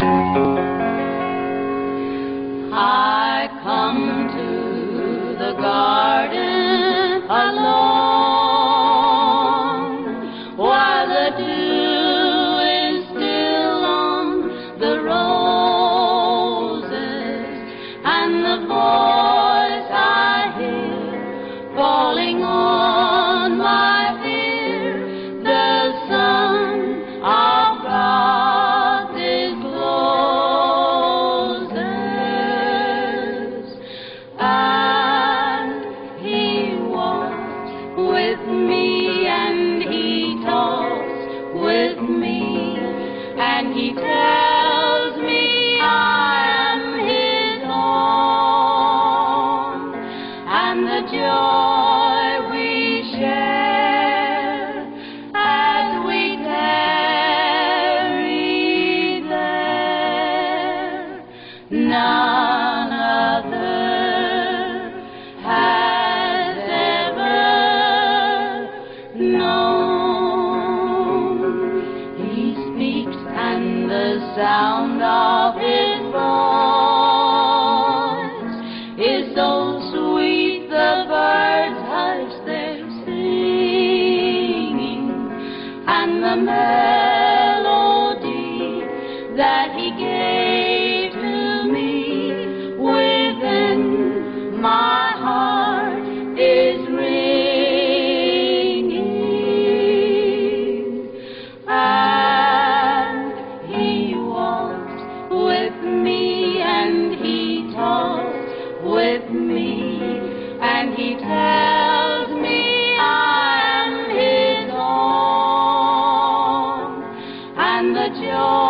I come to the garden alone while the dew is still on the roses and the and the joy we share as we tarry there, none other has ever known. He speaks, and the sound of his melody that he gives the joy.